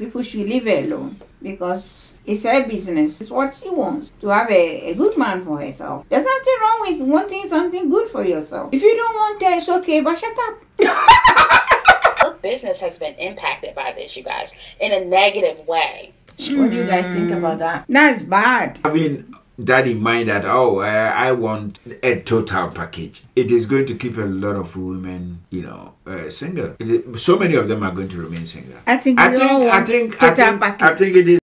people should leave her alone because it's her business. It's what she wants to have a, a good man for herself. There's nothing wrong with wanting something good for yourself. If you don't want that, it's okay, but shut up. Her business has been impacted by this, you guys, in a negative way. Hmm. What do you guys think about that? That's bad. Having that in mind that oh uh, I want a total package. It is going to keep a lot of women, you know, uh, single. Is- so many of them are going to remain single. I think I think I think I think, package. I think it is.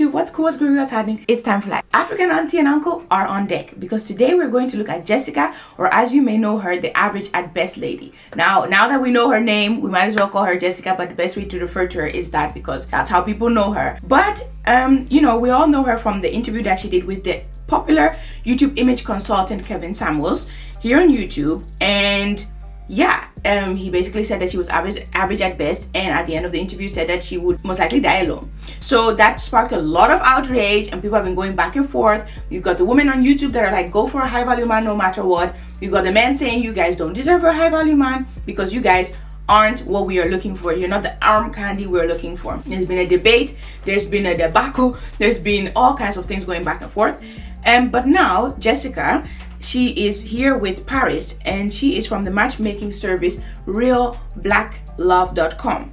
YouTube? What's cool? What's going What's happening? It's time for life. African auntie and uncle are on deck because today we're going to look at Jessica or as you may know her, the average at best lady. Now, now that we know her name, we might as well call her Jessica, but the best way to refer to her is that because that's how people know her. But um, you know, we all know her from the interview that she did with the popular YouTube image consultant Kevin Samuels here on YouTube and yeah um he basically said that she was average average at best and at the end of the interview said that she would most likely die alone so that sparked a lot of outrage and people have been going back and forth you've got the women on youtube that are like go for a high value man no matter what you've got the men saying you guys don't deserve a high value man because you guys aren't what we are looking for. You're not the arm candy we're looking for. There's been a debate, there's been a debacle, there's been all kinds of things going back and forth. Um, but now Jessica, she is here with Paris and she is from the matchmaking service realblacklove.com.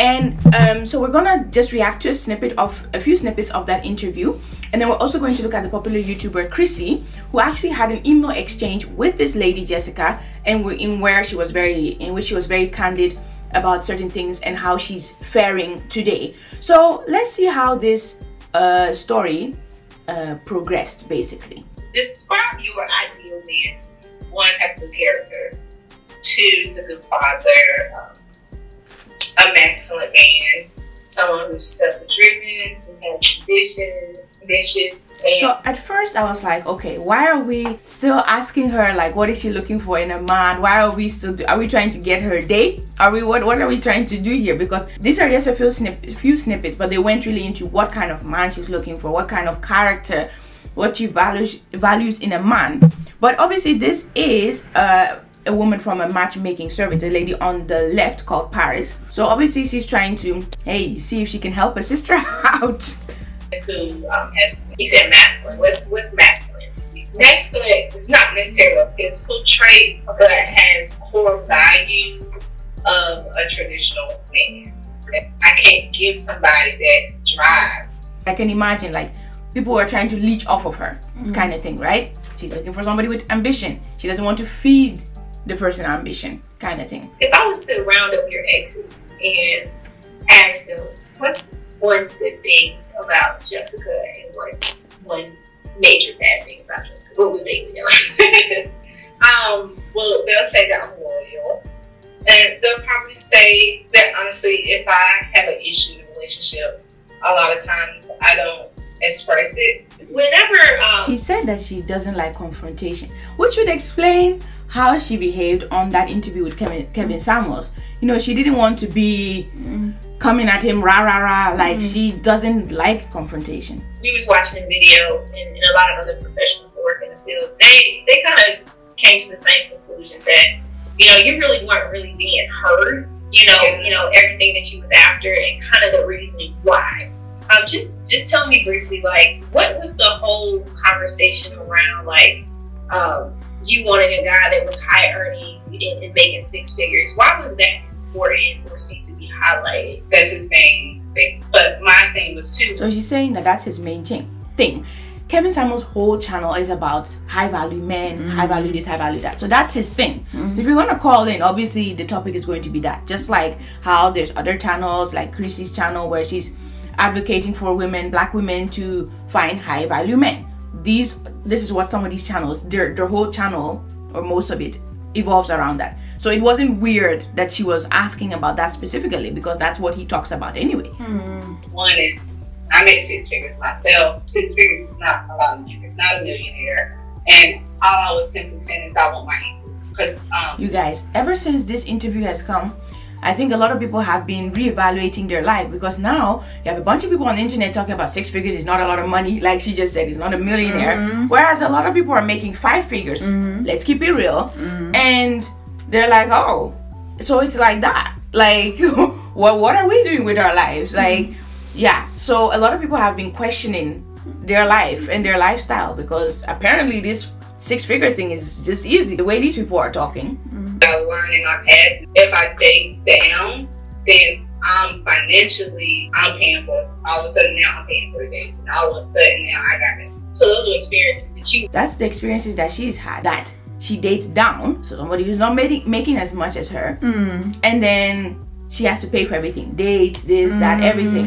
And um, so we're gonna just react to a snippet of a few snippets of that interview, and then we're also going to look at the popular YouTuber Chrissie, who actually had an email exchange with this lady Jessica, and in where she was very, in which she was very candid about certain things and how she's faring today. So let's see how this uh, story uh, progressed, basically. Describe your ideal man. One, have good character. Two, the good father. Um, a masculine man. Someone who's self-driven, who has vision, So at first I was like, okay, why are we still asking her like what is she looking for in a man? Why are we still do- are we trying to get her date? Are we what what are we trying to do here? Because these are just a few snip few snippets, but they went really into what kind of man she's looking for, what kind of character, what she values values in a man. But obviously this is uh a woman from a matchmaking service, a lady on the left called Paris. So obviously she's trying to, hey, see if she can help her sister out. who um, has he said masculine. What's what's masculine to you? Masculine is not necessarily a physical trait, but has core values of a traditional man. I can't give somebody that drive. I can imagine like people are trying to leech off of her, kind of thing, right? She's looking for somebody with ambition. She doesn't want to feed the person ambition, kind of thing. If I was to round up your exes and ask them, what's one good thing about Jessica and what's one major bad thing about Jessica? What would they tell you? um, well, they'll say that I'm loyal. And they'll probably say that honestly, if I have an issue in a relationship, a lot of times I don't express it. Whenever um, She said that she doesn't like confrontation, which would explain how she behaved on that interview with Kevin, Kevin Samuels. You know, she didn't want to be coming at him rah rah rah. Like she doesn't like confrontation. we was watching a video and, and a lot of other professionals that work in the field, they they kind of came to the same conclusion that you know you really weren't really being heard. You know, you know everything that you was after and kind of the reasoning why. Um, just just tell me briefly, like what was the whole conversation around like um, you wanting a guy that was high earning and, and making six figures? Why was that important or seemed to be highlighted? That's his main thing. But my thing was too. So she's saying that that's his main thing. Thing. Kevin Samuels' whole channel is about high value men, high value this, high value that. So that's his thing. So if you're gonna call in, obviously the topic is going to be that. Just like how there's other channels like Chrissie's channel where she's advocating for women, black women to find high value men. These this is what some of these channels, their their whole channel or most of it evolves around that. So it wasn't weird that she was asking about that specifically because that's what he talks about anyway. One is I make six figures myself. Six figures is not a lot of money. It's not a millionaire. And all I was simply saying is I want my equal. Because um, You guys, ever since this interview has come, I think a lot of people have been reevaluating their life because now you have a bunch of people on the internet talking about six figures is not a lot of money, like she just said, he's not a millionaire. Mm-hmm. Whereas a lot of people are making five figures. Mm-hmm. Let's keep it real. Mm-hmm. And they're like, oh, so it's like that. Like, what what are we doing with our lives? Like, yeah. So a lot of people have been questioning their life and their lifestyle because apparently this six figure thing is just easy. The way these people are talking. Mm-hmm. I learned in my past, if I date down, then I'm financially, I'm paying for All of a sudden now I'm paying for the dates. And all of a sudden now I got it. So those are experiences that you That's the experiences that she's had. That she dates down, so somebody who's not making making as much as her, mm-hmm. and then she has to pay for everything, dates, this, that, mm-hmm. everything.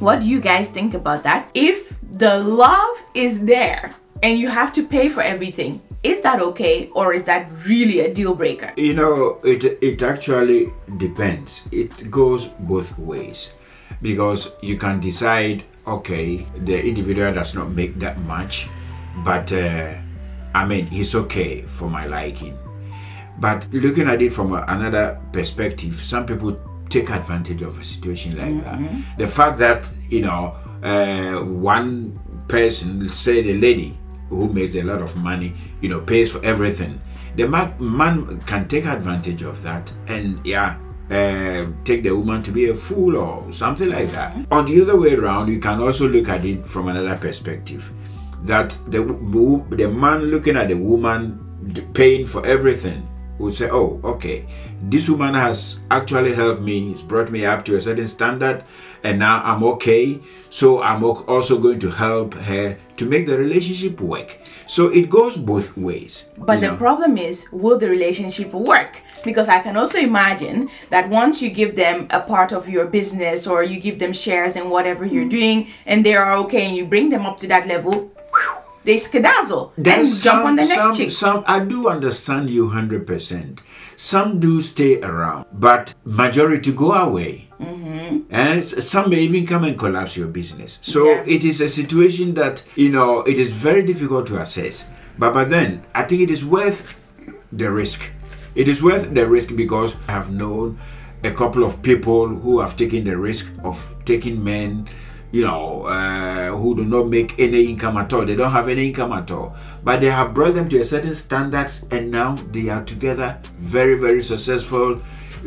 What do you guys think about that? If the love is there and you have to pay for everything, is that okay or is that really a deal breaker? You know, it it actually depends. It goes both ways because you can decide, okay, the individual does not make that much, but uh, I mean, he's okay for my liking. But looking at it from another perspective, some people take advantage of a situation like that. The fact that you know uh, one person, say the lady who makes a lot of money, you know, pays for everything. The man, man can take advantage of that, and yeah. Uh, take the woman to be a fool or something like that. On the other way around, you can also look at it from another perspective that the the man looking at the woman paying for everything would say, "Oh, okay, this woman has actually helped me. It's brought me up to a certain standard, and now I'm okay. So I'm also going to help her to make the relationship work. So it goes both ways. But the know. problem is, will the relationship work? Because I can also imagine that once you give them a part of your business or you give them shares in whatever you're hmm. doing and they are okay and you bring them up to that level, they skedazzle and There's jump on the some, next chick. Some I do understand you hundred percent. Some do stay around, but majority go away. Mm-hmm. Eh, and some may even come and collapse your business. So Yeah. it is a situation that you know it is very difficult to assess. But but then I think it is worth the risk. It is worth the risk because I have known a couple of people who have taken the risk of taking men, you know, uh, who do not make any income at all. They don't have any income at all, but they have brought them to a certain standards, and now they are together, very very successful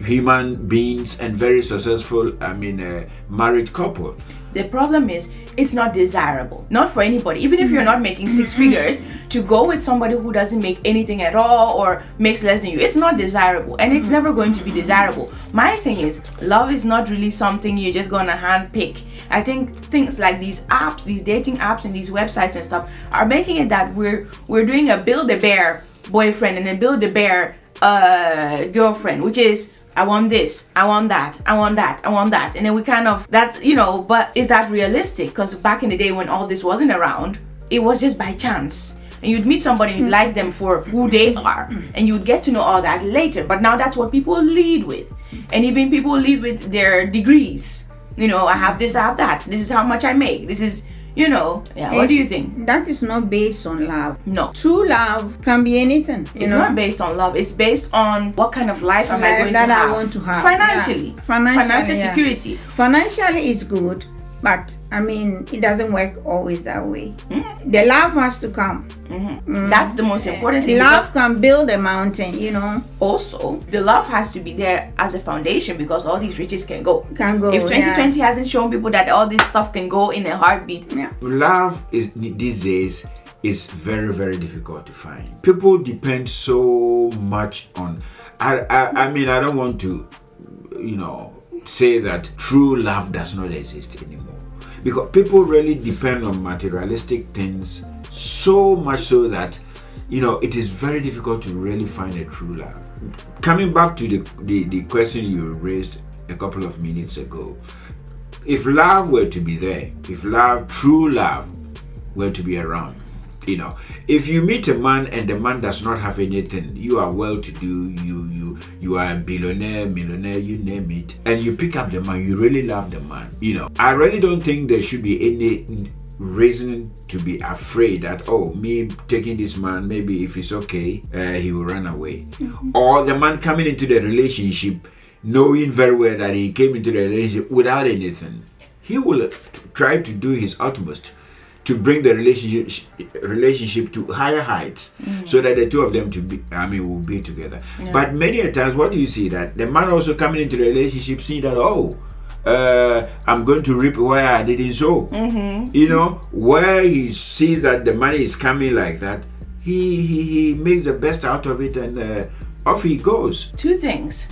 human beings and very successful. I mean, uh, married couple. The problem is, it's not desirable. Not for anybody. Even if you're not making 6 figures, to go with somebody who doesn't make anything at all or makes less than you, it's not desirable. And it's never going to be desirable. My thing is, love is not really something you're just gonna handpick. I think things like these apps, these dating apps and these websites and stuff are making it that we're we're doing a build a bear boyfriend and a build a bear uh girlfriend, which is I want this, I want that, I want that, I want that. And then we kind of, that's, you know, but is that realistic? Because back in the day when all this wasn't around, it was just by chance. And you'd meet somebody and you'd like them for who they are. And you'd get to know all that later. But now that's what people lead with. And even people lead with their degrees. You know, I have this, I have that. This is how much I make. This is, you know, yeah. What do you think? That is not based on love. No. True love can be anything. You It's know? not based on love. It's based on what kind of life am I Life going that to I have? want to have, Financially. yeah. Financially, Financial yeah. security. Financially, is good, but I mean, it doesn't work always that way. Mm. The love has to come. That's the most important thing. Love can build a mountain. You know, also the love has to be there as a foundation because all these riches can go. can go. if Oh, yeah. 2020 hasn't shown people that all this stuff can go in a heartbeat, Yeah. love is these days is very very difficult to find people depend so much on I, I i mean i don't want to you know say that true love does not exist anymore because people really depend on materialistic things so much so that you know it is very difficult to really find a true love. Coming back to the the, the question you raised a couple of minutes ago if love were to be there, if love, true love, were to be around, you know, if you meet a man and the man does not have anything, you are well to do, you you you are a billionaire, millionaire, you name it, and you pick up the man, you really love the man, you know. I really don't think there should be any reason to be afraid that oh me taking this man maybe if it's okay uh, he will run away. Or the man coming into the relationship knowing very well that he came into the relationship without anything, he will try to do his utmost to bring the relationship relationship to higher heights so that the two of them to be I mean will be together. But many a times what do you see that the man also coming into the relationship seeing that oh uh, I'm going to reap where I didn't sow. You know, where he sees that the money is coming like that, he he, he makes the best out of it and uh, off he goes. two things.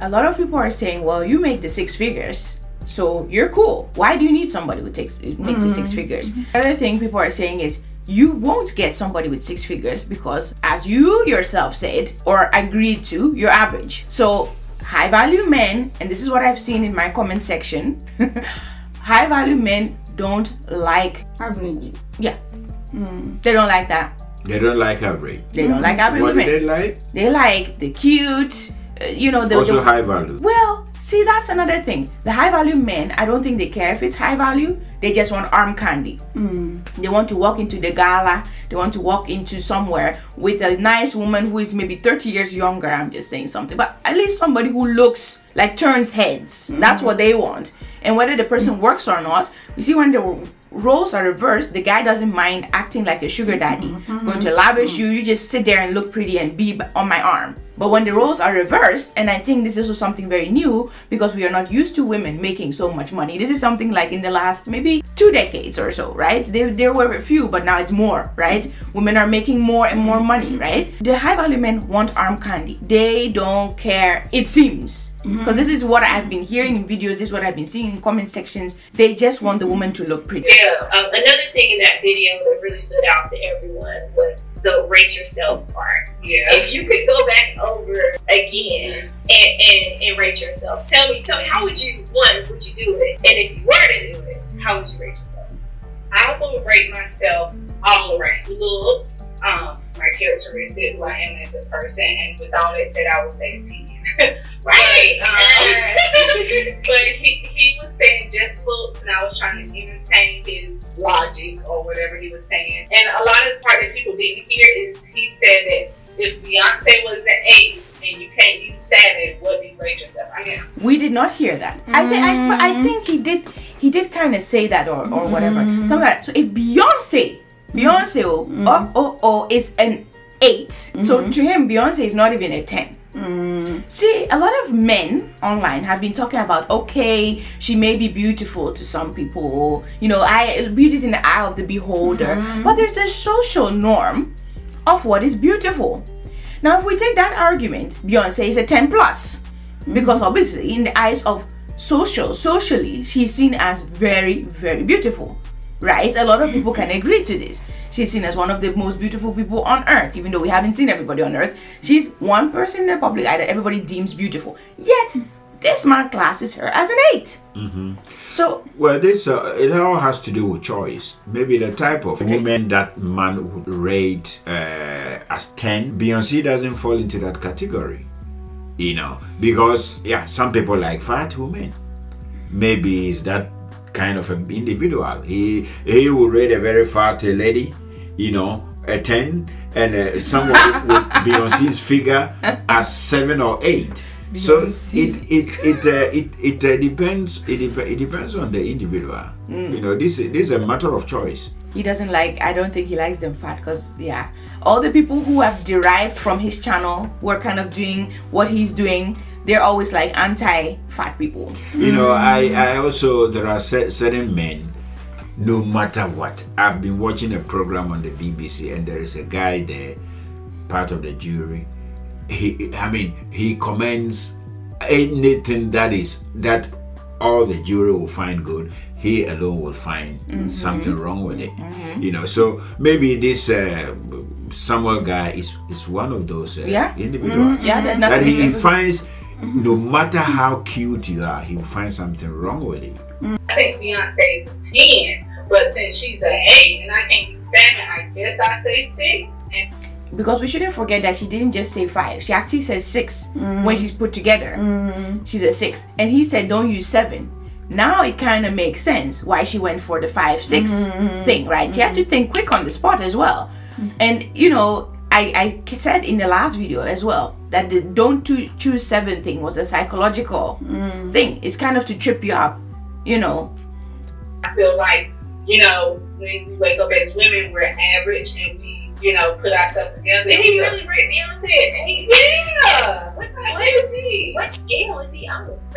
A lot of people are saying, "Well, you make the six figures, so you're cool. Why do you need somebody who takes who makes the six mm-hmm. figures?" Mm-hmm. Another thing people are saying is, "You won't get somebody with six figures because, as you yourself said or agreed to, you're average." So high value men, and this is what I've seen in my comment section. high value men don't like, Average. yeah, mm. they don't like that. They don't like average. They don't like mm. average What do women. they like? They like the cute, uh, you know, the, Also the high value. Well, see, that's another thing. The high value men, I don't think they care if it's high value. They just want arm candy. Hmm. They want to walk into the gala. They want to walk into somewhere with a nice woman who is maybe 30 years younger. I'm just saying something, but at least somebody who looks like turns heads. Hmm. That's what they want. And whether the person hmm. works or not, you see, when the roles are reversed, the guy doesn't mind acting like a sugar daddy, going to lavish you. You just sit there and look pretty and be on my arm. But when the roles are reversed, and I think this is also something very new because we are not used to women making so much money. This is something like in the last maybe two decades or so, right? There, there were a few, but now it's more, right? Women are making more and more money, right? The high value men want arm candy. They don't care, it seems. Because this is what I've been hearing in videos, this is what I've been seeing in comment sections. They just want the woman to look pretty. Yeah. Um, another thing in that video that really stood out to everyone was the rate yourself part. Yeah. If you could go back over again and, and, and rate yourself, tell me, tell me, how would you one would you do it? And if you were to do it, how would you rate yourself? I would rate myself all around looks, um, my characteristic, who I am as a person, and with all that said, I would say a 10. Right. Um, but he, he was saying just looks, and I was trying to entertain his logic or whatever he was saying. And a lot of the part that people didn't hear is he said that if Beyonce was an eight and you can't use seven, what do you rate yourself? I mean, We did not hear that. I think I, but I mm. think he did he did kind of say that or, or whatever. Mm. Something like that. So if Beyonce, Beyonce oh, oh, oh, oh is an 8 So mm-hmm. to him Beyonce is not even a 10. See, a lot of men online have been talking about okay, she may be beautiful to some people, you know, I beauty is in the eye of the beholder, mm-hmm. but there's a social norm of what is beautiful. Now, if we take that argument, Beyonce is a 10 plus. Mm-hmm. Because obviously, in the eyes of social, socially, she's seen as very, very beautiful, right? A lot of people can agree to this. She's seen as one of the most beautiful people on earth, even though we haven't seen everybody on earth. She's one person in the public eye that everybody deems beautiful. Yet, this man classes her as an 8 So, Well, this uh, it all has to do with choice. Maybe the type of woman that man would rate uh, as ten. Beyonce doesn't fall into that category, you know, because yeah, some people like fat women. Maybe he's that kind of an individual. He he will rate a very fat lady, you know, a ten, and uh, someone with Beyonce's figure as seven or eight. So it it it uh, it it uh, depends. It, dep- it depends on the individual. You know, this this is a matter of choice. he doesn't like i don't think he likes them fat because yeah all the people who have derived from his channel were kind of doing what he's doing they're always like anti-fat people You know, I I also there are cer- certain men. No matter what, I've been watching a program on the BBC, and there is a guy there, part of the jury. He, I mean, he commends anything that is that all the jury will find good. He alone will find something wrong with it. You know, so maybe this uh, Samuel guy is is one of those uh, Yeah. individuals yeah that that nothing he finds no matter how cute you are, he will find something wrong with it. I think Beyonce is a 10, but since she's an 8 and I can't use 7, I guess I say 6. And because we shouldn't forget that she didn't just say five. She actually says 6 mm. when she's put together. Mm. She's a six. And he said don't use seven. Now it kind of makes sense why she went for the five 6 mm-hmm. thing right? She had to think quick on the spot as well. Mm. And you know I, I said in the last video as well that the don't to choose seven thing was a psychological mm. thing. It's kind of to trip you up, you know. I feel like, you know, when we wake up as women, we're average and we, you know, put ourselves together. Did he really rate Beyonce? And he, Yeah. what, What what, is he? what scale is he on?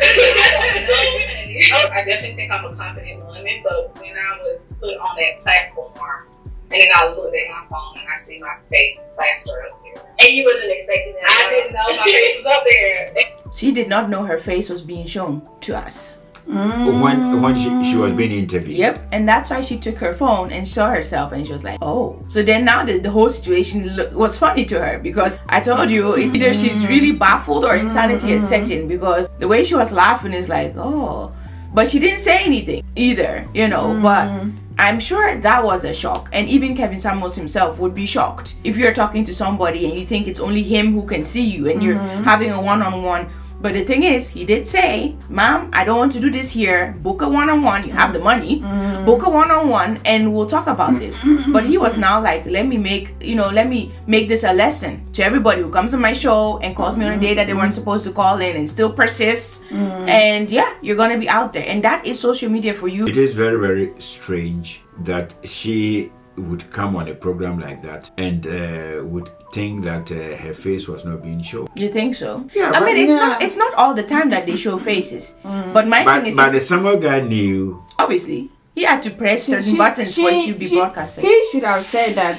I definitely think I'm a confident woman, but when I was put on that platform, and then I looked at my phone and I see my face plastered up there. And you wasn't expecting that. I didn't know my face was up there. She did not know her face was being shown to us. Mm. When when she, she was being interviewed. Yep, and that's why she took her phone and saw herself, and she was like, "Oh." So then now the, the whole situation was funny to her because I told you it's either she's really baffled or insanity is mm. setting because the way she was laughing is like, "Oh," but she didn't say anything either, you know. But mm. I'm sure that was a shock, and even Kevin Samuels himself would be shocked if you're talking to somebody and you think it's only him who can see you, and you're mm-hmm. having a one-on-one. But the thing is, he did say, Mom, I don't want to do this here. Book a one on one. You have the money. Mm. Book a one on one and we'll talk about mm. this. But he was now like, Let me make, you know, let me make this a lesson to everybody who comes to my show and calls me on a day that they weren't supposed to call in and still persists. Mm. And yeah, you're going to be out there. And that is social media for you. It is very, very strange that she would come on a program like that and uh, would think that uh, her face was not being shown. You think so? Yeah, I mean, it's Yeah. not it's not all the time that they show faces. But my But, thing is, but the Samuel guy knew obviously, he had to press certain She- buttons for it to be she- broadcasted. He should have said that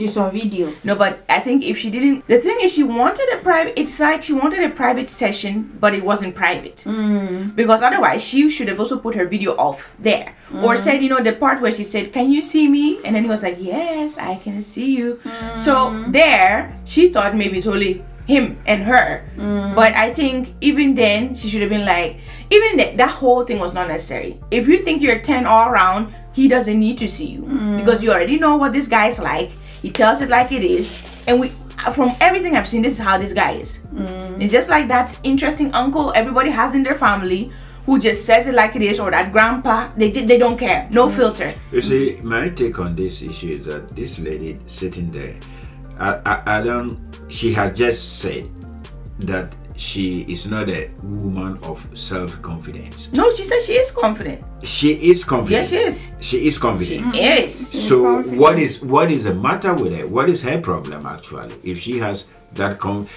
she's on video. No, but I think if she didn't, the thing is, she wanted a private. It's like she wanted a private session, but it wasn't private. Mm. Because otherwise, she should have also put her video off there, or mm. said, you know, the part where she said, "Can you see me?" And then he was like, "Yes, I can see you." So mm. there, she thought maybe it's only him and her. But I think even then, she should have been like, even that that whole thing was not necessary. If you think you're ten all around, he doesn't need to see you because you already know what this guy's like. He tells it like it is, and we. From everything I've seen, this is how this guy is. Mm. It's just like that interesting uncle everybody has in their family who just says it like it is, or that grandpa. They ju- they don't care, no mm. filter. You see, my take on this issue is that this lady sitting there, I, I, I don't, she has just said that she is not a woman of self confidence. No, she says she is confident. She is confident. Yes, she is. She is confident. Yes. So confident. what is what is the matter with her? What is her problem actually? If she has that com-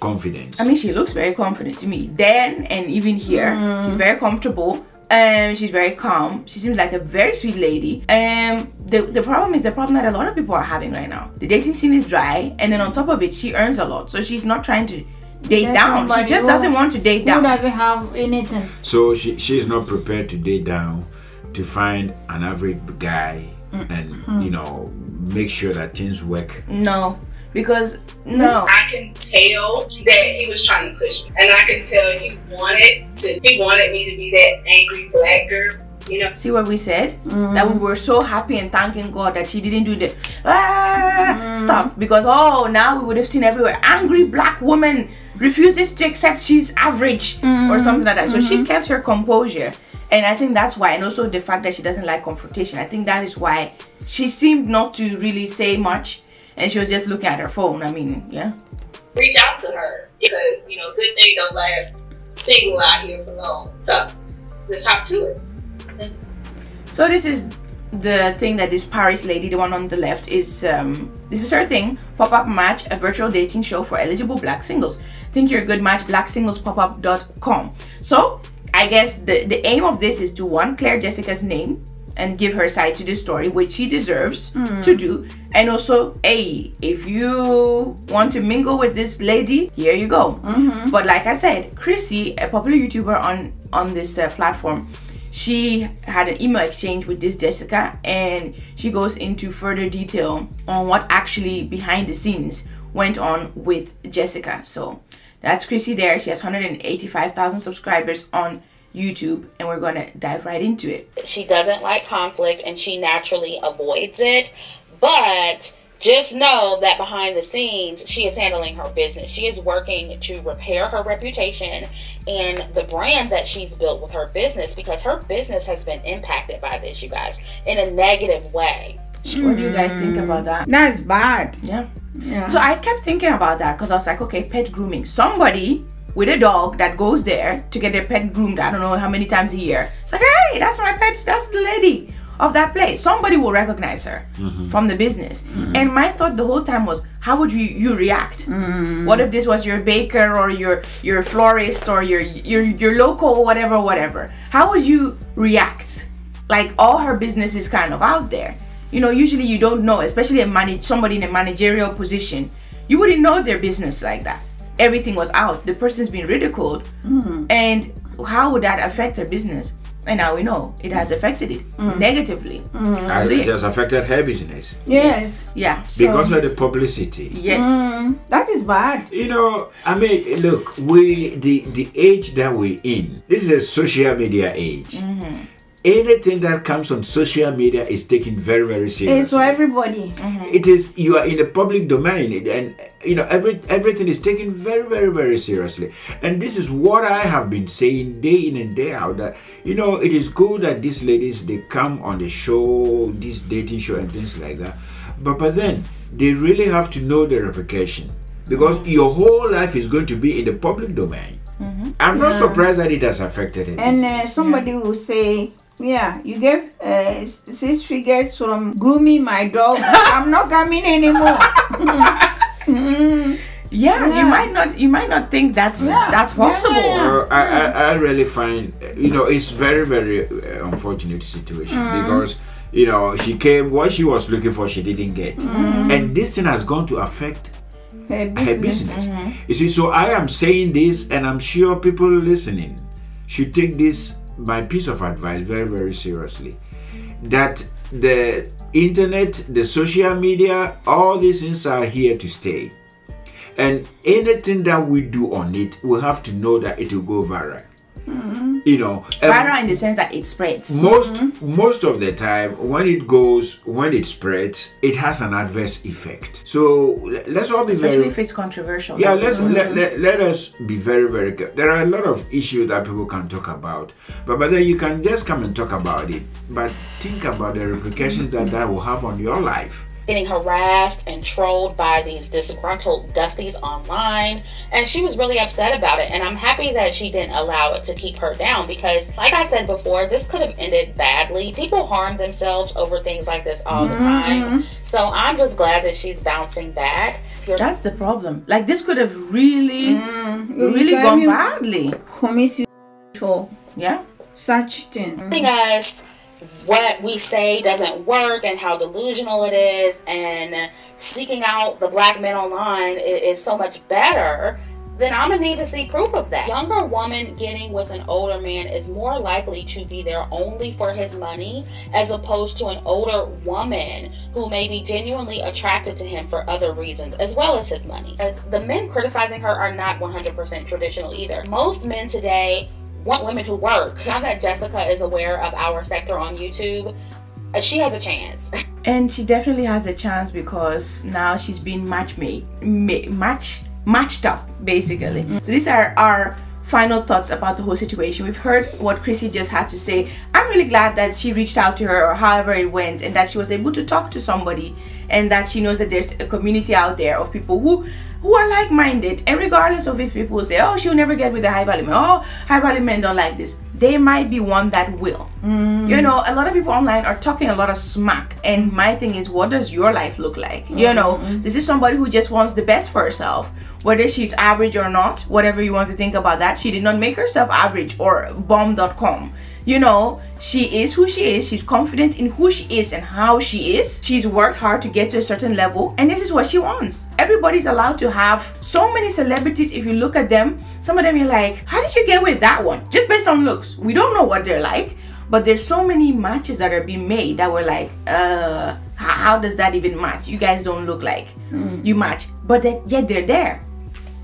confidence, I mean, she looks very confident to me. Then and even here, she's very comfortable. Um, she's very calm. She seems like a very sweet lady. Um, the the problem is the problem that a lot of people are having right now. The dating scene is dry, and then on top of it, she earns a lot, so she's not trying to date There's down. She just who- doesn't want to date Who down. doesn't have anything? so she she is not prepared to date down to find an average guy and you know make sure that things work. No, because no. I can tell that he was trying to push me, and I can tell he wanted to. He wanted me to be that angry black girl. You know, See what we said? That we were so happy and thanking God that she didn't do the ah, stuff because oh now we would have seen everywhere angry black woman refuses to accept she's average or mm-hmm. something like that. So she mm-hmm. kept her composure, and I think that's why. And also the fact that she doesn't like confrontation. I think that is why she seemed not to really say much, and she was just looking at her phone. I mean, yeah. Reach out to her because, you know, good thing don't last single out here for long. So let's hop to it. So this is the thing that this Paris lady, the one on the left, is um this is her thing. Pop-up match, a virtual dating show for eligible black singles. Think you're a good match, blacksinglespodup.com. So I guess the, the aim of this is to one, clear Jessica's name and give her side to the story, which she deserves to do. And also, hey, if you want to mingle with this lady, here you go. But like I said, Chrissie, a popular YouTuber on on this uh, platform, she had an email exchange with this Jessica, and she goes into further detail on what actually behind the scenes went on with Jessica. So that's Chrissie there. She has 185,000 subscribers on YouTube, and we're gonna dive right into it. She doesn't like conflict and she naturally avoids it. But just know that behind the scenes, she is handling her business. She is working to repair her reputation and the brand that she's built with her business because her business has been impacted by this, you guys, in a negative way. What do you guys think about that? That's bad. Yeah. Yeah. So I kept thinking about that because I was like, okay, pet grooming. Somebody with a dog that goes there to get their pet groomed, I don't know how many times a year. It's like, hey, that's my pet, that's the lady of that place. Somebody will recognize her mm-hmm. from the business. Mm-hmm. And my thought the whole time was, how would you, you react? Mm-hmm. What if this was your baker or your your florist or your your your local whatever whatever? How would you react? Like all her business is kind of out there. You know, usually you don't know, especially a manage somebody in a managerial position. You wouldn't know their business like that. Everything was out. The person's been ridiculed, and how would that affect her business? And now we know it has affected it mm. negatively. Mm. And So, it has affected her business Yes. Yeah. So, because of the publicity. yes. Mm, that is bad. You know, I mean, look, we the the age that we're in. This is a social media age. Mm-hmm. Anything that comes on social media is taken very, very seriously. It's for everybody. it is you are in the public domain and you know every everything is taken very very very seriously. And this is what i have been saying day in and day out that you know it is good that these ladies they come on the show this dating show and things like that. But but then they really have to know the repercussion because your whole life is going to be in the public domain. I'm not surprised that it has affected it And uh, somebody will say, yeah, you gave uh, s- six figures from grooming my dog. I'm not coming anymore. Mm, Yeah, Yeah. you might not you might not think that's Yeah. that's possible. Yeah, Uh, I, I, I really find you know it's very very uh, unfortunate situation because you know she came what she was looking for she didn't get and this thing has gone to affect her her business. business you see so i am saying this and i'm sure people listening should take this my piece of advice very very seriously that the internet the social media all these things are here to stay. And anything that we do on it we have to know that it will go viral you know Viral in the sense that it spreads. most mm-hmm. most of the time when it goes when it spreads it has an adverse effect. So let's all be Especially very if it's controversial. yeah let's mm-hmm. let, let, let us be very very careful there are a lot of issues that people can talk about. But but then you can just come and talk about it but think about the repercussions that that will have on your life getting harassed and trolled by these disgruntled dusties online and she was really upset about it and i'm happy that she didn't allow it to keep her down because like i said before this could have ended badly people harm themselves over things like this all the mm-hmm. time so i'm just glad that she's bouncing back That's the problem. Like this could have really, mm. You really gone you badly. Commit you for Yeah. such things. telling us what we say doesn't work and how delusional it is and seeking out the black men online i- is, so much better then i'm gonna need to see proof of that. Younger woman getting with an older man is more likely to be there only for his money as opposed to an older woman who may be genuinely attracted to him for other reasons as well as his money. As the men criticizing her are not 100% traditional either. Most men today want women who work. Now that Jessica is aware of our sector on YouTube, uh, she has a chance. And she definitely has a chance because now she's been match made, match matched up basically. So these are our final thoughts about the whole situation. We've heard what Chrissie just had to say. I'm really glad that she reached out to her or however it went and that she was able to talk to somebody and that she knows that there's a community out there of people who who are like-minded and regardless of if people say oh she'll never get with a high value man oh high value men don't like this they might be one that will. Mm. You know a lot of people online are talking a lot of smack and my thing is what does your life look like? You know mm. this is somebody who just wants the best for herself whether she's average or not whatever you want to think about that she did not make herself average or bomb.com you know she is who she is. She's confident in who she is and how she is. She's worked hard to get to a certain level and this is what she wants. Everybody's allowed to have so many celebrities. If you look at them some of them you're like how did you get with that one? Just based on looks. We don't know what they're like but there's so many matches that are being made that we're like uh how does that even match? You guys don't look like you match but that, yet they're there.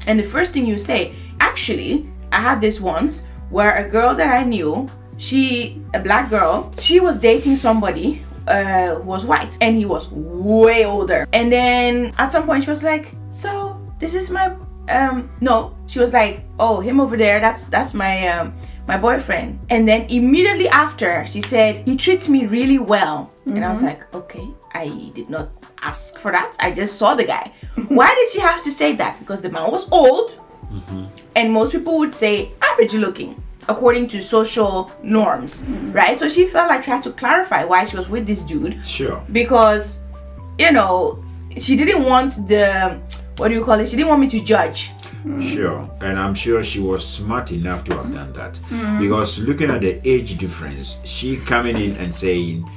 And the first thing you say, actually, I had this once where a girl that I knew, she, a black girl, she was dating somebody uh, who was white and he was way older. And then at some point she was like, so this is my, um, no, she was like, oh, him over there, that's, that's my, um, my boyfriend. And then immediately after, she said, he treats me really well. And I was like, okay, I did not ask for that. I just saw the guy. Why did she have to say that? Because the man was old, and most people would say average looking according to social norms, mm. right? So she felt like she had to clarify why she was with this dude Sure. because you know she didn't want the what do you call it? She didn't want me to judge. Mm. Sure, and I'm sure she was smart enough to have done that mm. because looking at the age difference, she coming in and saying,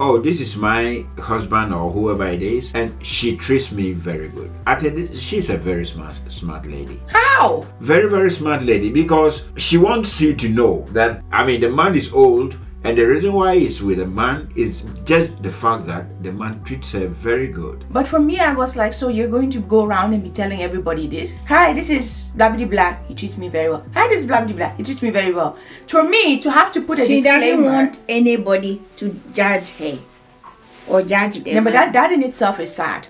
"Oh, this is my husband or whoever it is," and she treats me very good. I think she's a very smart, smart lady. How? Very, very smart lady because she wants you to know that I mean the man is old, and the reason why he's with a man is just the fact that the man treats her very good. But for me, I was like, so you're going to go around and be telling everybody this? Hi, this is blah blah blah. He treats me very well. Hi, this is blah blah blah. He treats me very well. For me to have to put a She disclaimer. doesn't want anybody to judge her or judge them. But that, that in itself is sad.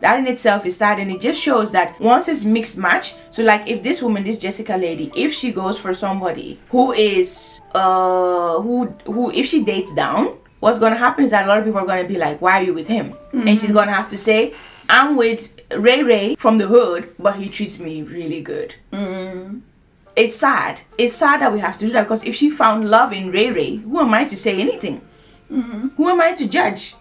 That in itself is sad, and it just shows that once it's mixed match. So, like, if this woman, this Jessica lady, if she goes for somebody who is, uh, who who, if she dates down, what's gonna happen is that a lot of people are gonna be like, "Why are you with him?" And she's gonna have to say, "I'm with Ray Ray from the hood, but he treats me really good." It's sad. It's sad that we have to do that because if she found love in Ray Ray, who am I to say anything? Who am I to judge?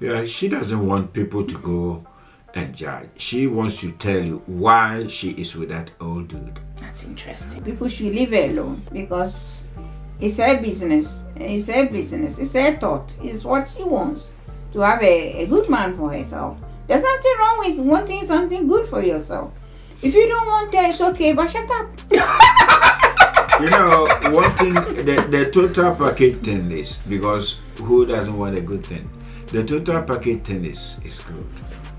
Yeah, she doesn't want people to go and judge. She wants to tell you why she is with that old dude. That's interesting. people should leave her alone because it's her business. It's her business. It's her thought. It's what she wants to have a, a good man for herself. There's nothing wrong with wanting something good for yourself. If you don't want it, it's okay, but shut up. You know, one thing, the, the total package thing is because who doesn't want a good thing? The total package thing is, is good.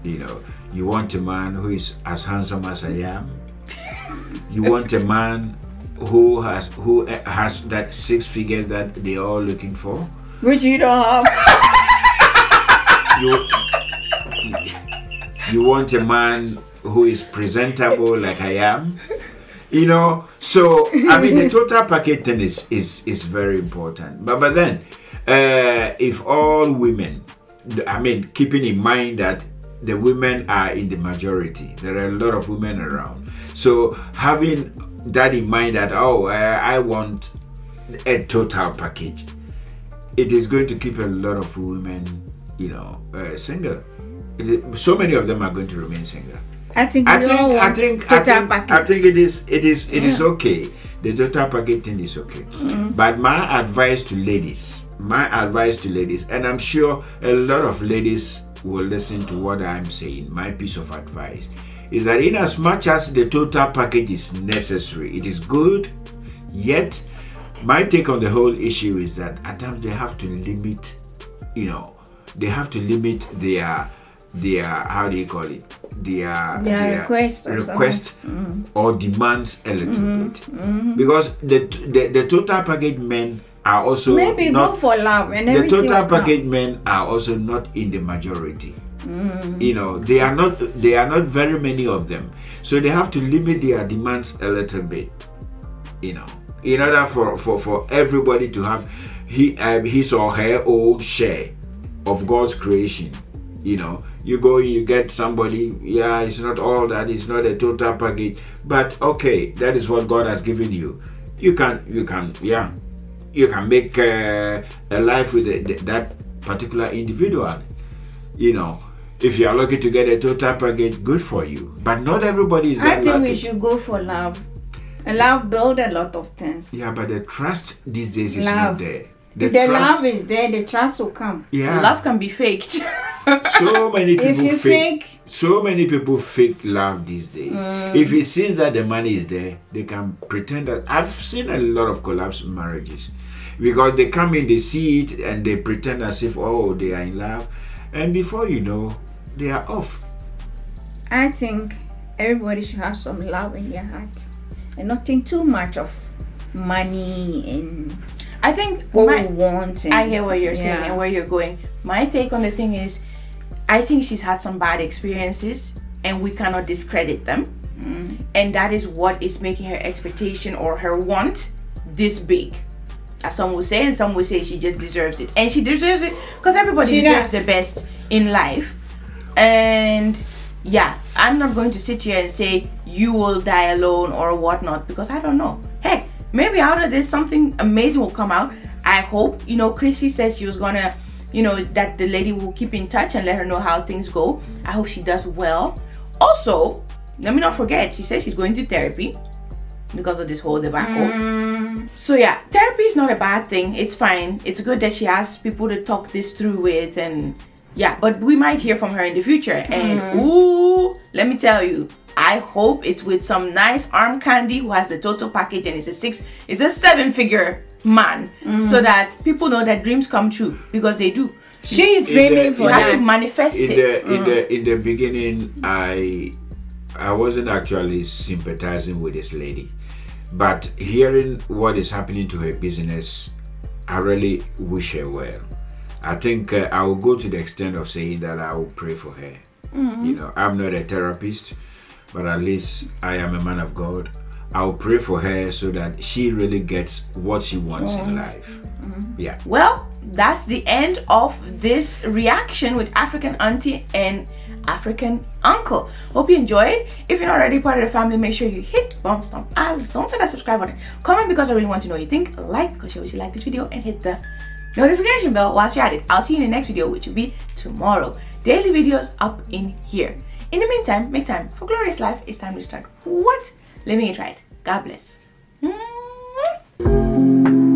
You know, you want a man who is as handsome as I am. You want a man who has who has that six figures that they're all looking for. Which you don't have. you you want a man who is presentable like I am. You know, so I mean the total package thing is is is very important. But but then uh, if all women I mean keeping in mind that the women are in the majority, there are a lot of women around. So having that in mind that oh uh, I want a total package it is going to keep a lot of women, you know, uh, single. Is- so many of them are going to remain single. I think I think, I think, I think, package. I think it is, it is, it is okay. The total package thing is okay. But my advice to ladies, my advice to ladies, and I'm sure a lot of ladies will listen to what I'm saying. My piece of advice is that in as much as the total package is necessary, it is good. Yet, my take on the whole issue is that at times they have to limit, you know, they have to limit their their how do you call it their Their request or request or demands a little mm-hmm. bit mm-hmm. because the, the the total package men are also Maybe not go for love and the total will come. package men are also not in the majority. You know they are not they are not very many of them. So they have to limit their demands a little bit you know in order for for, for everybody to have he um, his or her own share of god's creation. You know you go you get somebody yeah it's not all that it's not a total package but okay that is what god has given you. You can you can yeah you can make uh, a life with the, the- that particular individual you know if you are lucky to get a total package good for you but not everybody is I that think lucky we should go for love. And love build a lot of things. yeah but the trust these days is Love. not there if the love is there, the trust will come. yeah Love can be faked. so many people If you fake, fake, so many people fake love these days if it sees that the money is there they can pretend that i've seen a lot of collapsed marriages because they come in they see it and they pretend as if oh they are in love and before you know they are off I think everybody should have some love in their heart and not think too much of money and I think what my- we want. And, I get what you're saying and where you're going. My take on the thing is, I think she's had some bad experiences, and we cannot discredit them. Mm. And that is what is making her expectation or her want this big. As some will say, and some will say she just deserves it, and she deserves it because everybody She deserves does. the best in life. And yeah, I'm not going to sit here and say you will die alone or whatnot because I don't know. Hey, maybe out of this something amazing will come out. I hope, you know, Chrissie says she was gonna, you know, that the lady will keep in touch and let her know how things go. I hope she does well. Also, let me not forget, she says she's going to therapy because of this whole debacle. Mm. So yeah, therapy is not a bad thing. It's fine. It's good that she has people to talk this through with and yeah, but we might hear from her in the future. And mm. ooh, let me tell you, I hope it's with some nice arm candy who has the total package and it's a six, it's a seven figure man. Mm. So that people know that dreams come true because they do. She's In dreaming the- for You have to that. manifest in it. the in the in the beginning i i wasn't actually sympathizing with this lady but hearing what is happening to her business i really wish her well. I think uh, i will go to the extent of saying that i will pray for her. You know i'm not a therapist but at least i am a man of god. I'll pray for her so that she really gets what she wants in life. Yeah. Well, that's the end of this reaction with African auntie and African uncle. Hope you enjoyed. If you're not already part of the family, make sure you hit bump stomp as something that subscribe button. Comment because I really want to know what you think. Like because you obviously like this video and hit the notification bell whilst you're at it. I'll see you in the next video, which will be tomorrow. Daily videos up in here. In the meantime, make time for glorious life. It's time to start what? Living it right. God bless. Mm -hmm.